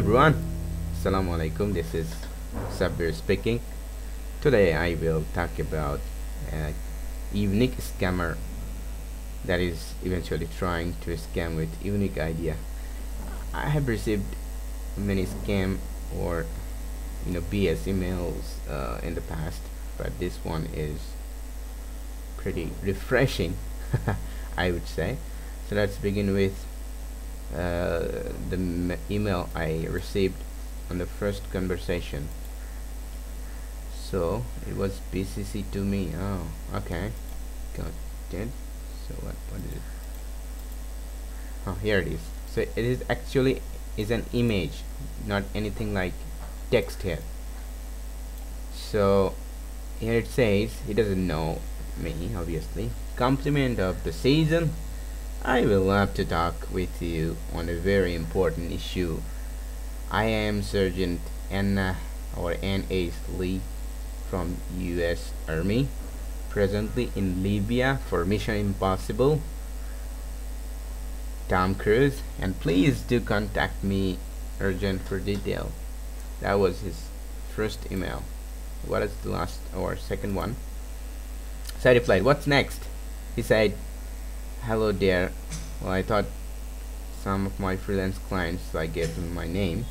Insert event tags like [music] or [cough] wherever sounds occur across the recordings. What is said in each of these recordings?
everyone, Assalamu alaikum. This is Sabir speaking. Today I will talk about unique scammer that is eventually trying to scam with unique idea. I have received many scam or you know BS emails uh, in the past, but this one is pretty refreshing, [laughs] I would say. So let's begin with uh, the email I received on the first conversation. So it was BCC to me. Oh okay. Got it. So what what is it? Oh here it is. So it is actually is an image not anything like text here. So here it says he doesn't know me obviously. Compliment of the season I will love to talk with you on a very important issue. I am Sergeant Anna or N.A. Leigh from U.S. Army, presently in Libya for Mission Impossible. Tom Cruise, and please do contact me urgent for detail. That was his first email. What is the last or second one? So I replied, What's next? He said, hello there well I thought some of my freelance clients so I gave him my name.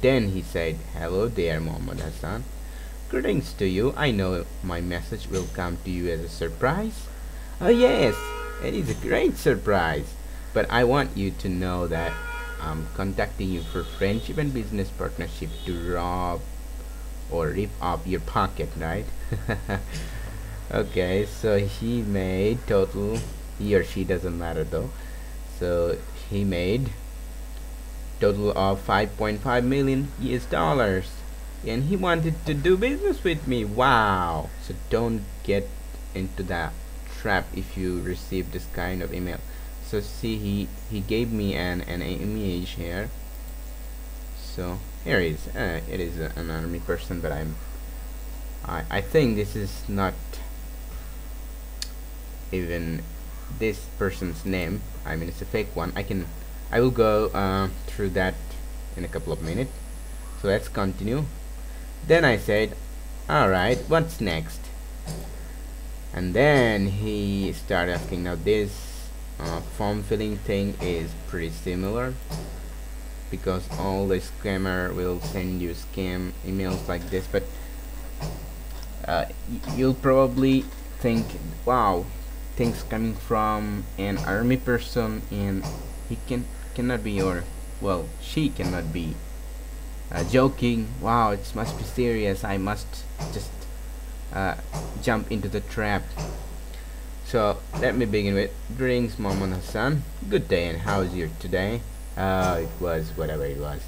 Then he said hello there Mohammed Hassan. Greetings to you. I know my message will come to you as a surprise. Oh yes it is a great surprise. But I want you to know that I'm contacting you for friendship and business partnership to rob or rip off your pocket right? [laughs] Okay so he made total he or she doesn't matter though. So he made total of 5.5 million US dollars. And he wanted to do business with me. Wow. So don't get into that trap if you receive this kind of email. So see he he gave me an an image here so here is. Uh, it is an army person but I'm I, I think this is not even this person's name. I mean it's a fake one. I can I will go uh, through that in a couple of minutes. So let's continue. Then I said alright what's next? And then he started asking now this uh, form filling thing is pretty similar because all the scammer will send you scam emails like this but uh, you'll probably think wow things coming from an army person and he can cannot be or well she cannot be uh, joking wow it must be serious. I must just uh, jump into the trap. So let me begin with greetings Mohammed Hassan good day and how's your today? Uh, it was whatever it was.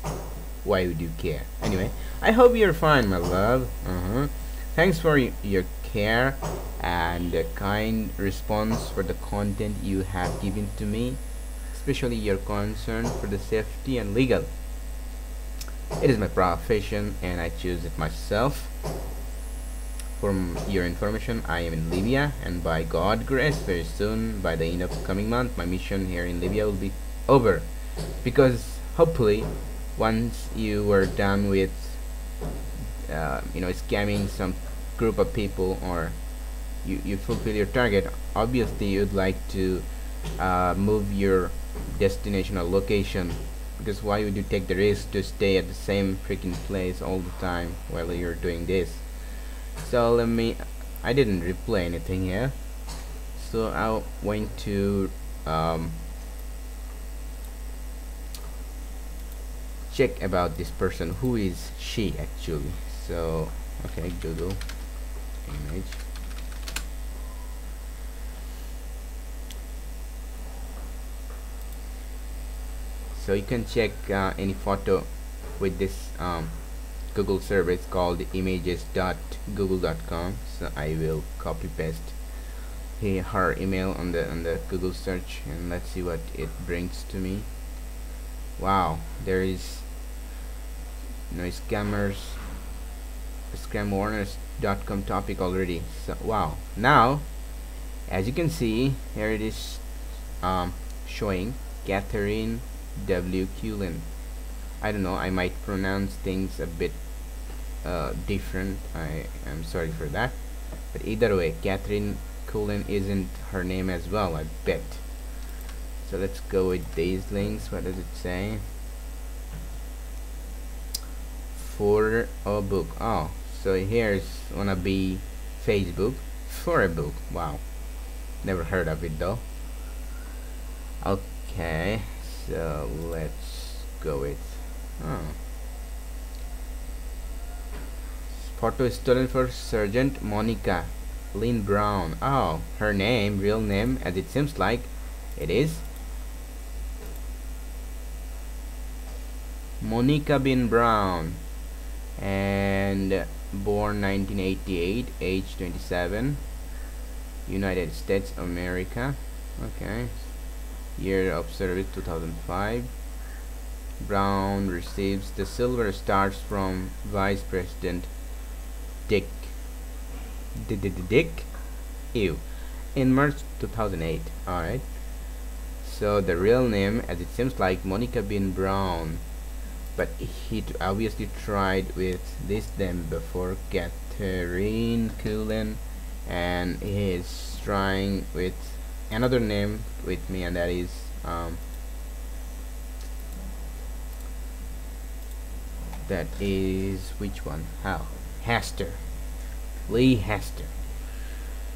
Why would you care? Anyway I hope you're fine my love. Uh -huh. thanks for your care and a kind response for the content you have given to me, especially your concern for the safety and legal. It is my profession and I choose it myself. For your information, I am in Libya and by God grace, very soon, by the end of the coming month, my mission here in Libya will be over. Because hopefully, once you were done with, uh, you know, scamming some group of people or you, you fulfill your target obviously you'd like to uh, move your destination or location. Because why would you take the risk to stay at the same freaking place all the time while you're doing this? So let me I didn't replay anything here. So I went to um, check about this person. Who is she actually? So okay Google image. So you can check uh, any photo with this um, Google service called images.google.com so I will copy paste her email on the on the Google search and let's see what it brings to me. Wow there is no scammers scamwarners.com topic already. So wow. Now as you can see here it is um, showing Katherine W. Cullen. I don't know I might pronounce things a bit uh, different. I am sorry for that. But either way Katherine Cullen isn't her name as well I bet. So let's go with these links. What does it say? For a book. Oh so here's gonna be Facebook. For a book. Wow. Never heard of it though. Okay. So let's go with oh. photo stolen for Sergeant Monica Lin Brown. Oh her name real name as it seems like it is. Monica Bean Brown and born 1988 age 27 United States America. Okay. Year of service 2005 Brown receives the Silver Stars from Vice President Dick D -D -D Dick Ew. In March 2008 alright so the real name as it seems like Monica Bean Brown but he obviously tried with this name before Katherine Cullen and he is trying with another name with me and that is um, that is which one? How Hester. Leigh Hester.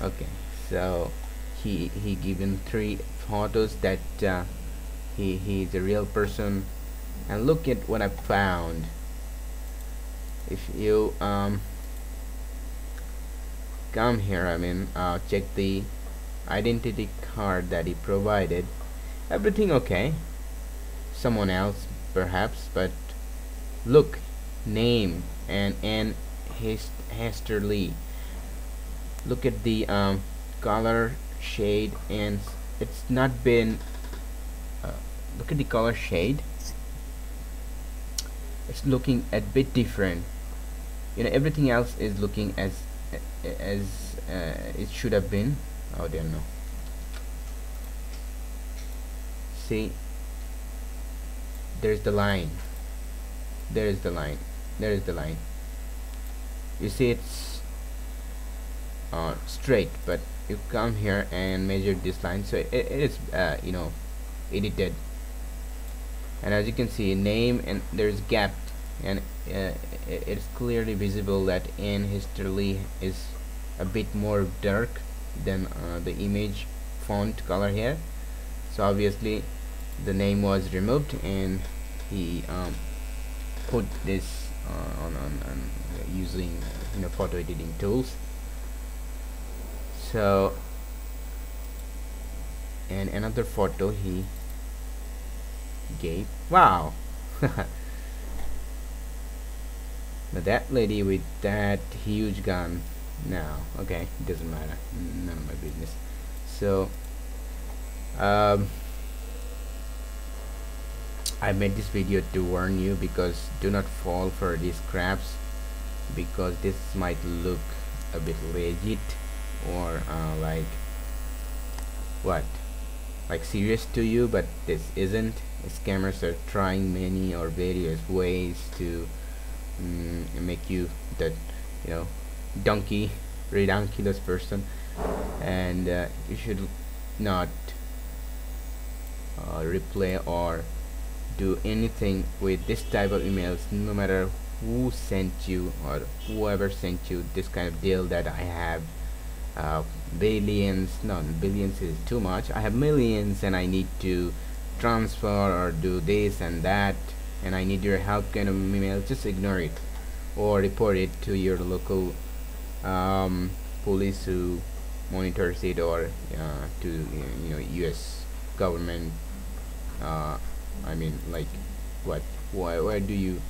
Okay so he he given three photos that uh, he he's a real person and look at what I found. If you um, come here I mean uh, check the identity card that he provided. Everything okay. Someone else perhaps but look name and and Hest Hester Leigh look at the um, color shade and it's not been uh, look at the color shade it's looking a bit different. You know everything else is looking as as uh, it should have been. Oh dear no. See? There's the line. There is the line. There is the line. You see it's uh, straight but you come here and measure this line. So it, it is uh, you know edited and as you can see name and there's gap. And uh, it's clearly visible that Hester Leigh is a bit more dark than uh, the image font color here. So obviously the name was removed and he um, put this uh, on, on, on using you know photo editing tools. So and another photo he gave wow. [laughs] Now that lady with that huge gun now okay doesn't matter. None of my business. So um, I made this video to warn you because do not fall for these traps because this might look a bit legit or uh, like what? Like serious to you but this isn't scammers are trying many or various ways to mm, make you that you know donkey ridiculous person. And uh, you should not uh, replay or do anything with this type of emails no matter who sent you or whoever sent you this kind of deal that I have. Uh, billions no billions is too much. I have millions and I need to transfer or do this and that and I need your help kind of email just ignore it or report it to your local um, police who monitors it or uh, to you know US government uh, I mean like what why where do you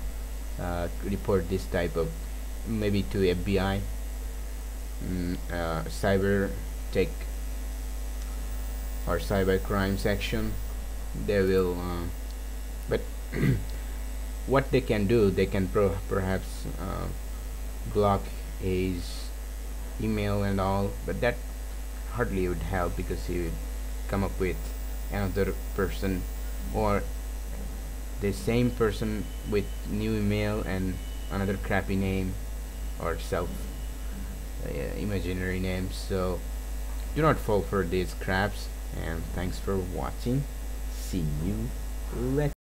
uh, report this type of maybe to FBI mm, uh, cyber tech or cyber crime section they will uh, but [clears throat] what they can do they can perhaps uh, block his email and all but that hardly would help because he would come up with another person or the same person with new email and another crappy name or self uh, imaginary name. So do not fall for these craps and thanks for watching see you later